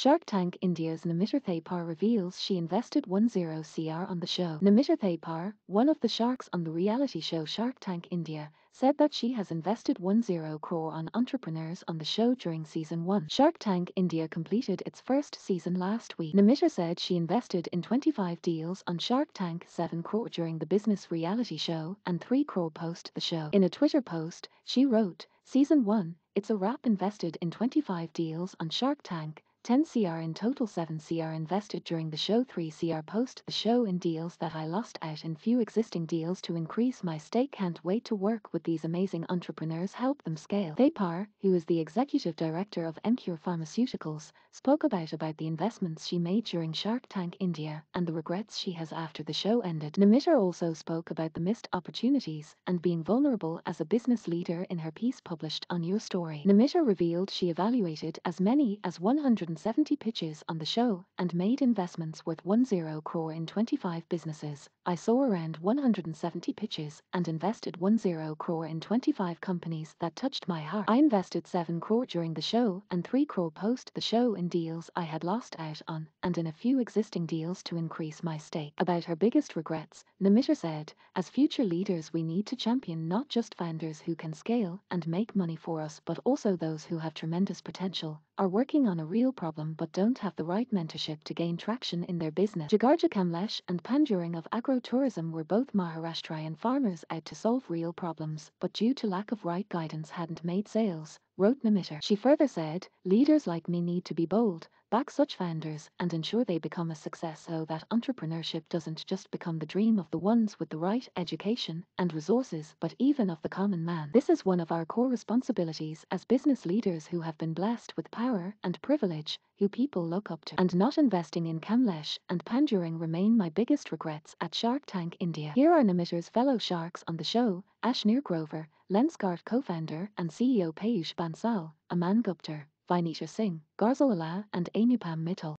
Shark Tank India's Namita Thapar reveals she invested 10 CR on the show. Namita Thapar, one of the sharks on the reality show Shark Tank India, said that she has invested 10 crore on entrepreneurs on the show during season 1. Shark Tank India completed its first season last week. Namita said she invested in 25 deals on Shark Tank 7 crore during the business reality show and 3 crore post the show. In a Twitter post, she wrote, Season 1, it's a wrap invested in 25 deals on Shark Tank 10 CR in total 7 CR invested during the show 3 CR post the show in deals that I lost out in few existing deals to increase my stake can't wait to work with these amazing entrepreneurs help them scale. Thapar, who is the executive director of Emcure Pharmaceuticals, spoke about about the investments she made during Shark Tank India and the regrets she has after the show ended. Namita also spoke about the missed opportunities and being vulnerable as a business leader in her piece published on Your Story. Namita revealed she evaluated as many as 100 170 pitches on the show and made investments worth 10 crore in 25 businesses. I saw around 170 pitches and invested 10 crore in 25 companies that touched my heart. I invested 7 crore during the show and 3 crore post the show in deals I had lost out on and in a few existing deals to increase my stake. About her biggest regrets, Namita said, as future leaders we need to champion not just founders who can scale and make money for us but also those who have tremendous potential, are working on a real problem but don't have the right mentorship to gain traction in their business. Jugaadu Kamlesh and Pandurang of agro-tourism were both Maharashtrian farmers out to solve real problems, but due to lack of right guidance hadn't made sales, wrote Namita. She further said, leaders like me need to be bold, back such founders, and ensure they become a success so that entrepreneurship doesn't just become the dream of the ones with the right education and resources, but even of the common man. This is one of our core responsibilities as business leaders who have been blessed with power and privilege, who people look up to. And not investing in Kamlesh and Pandurang remain my biggest regrets at Shark Tank India. Here are Namita's fellow sharks on the show, Ashneer Grover, Lenskart co-founder and CEO Peyush Bansal, Aman Gupta, Vineeta Singh, Ghazal Alagh and Anupam Mittal.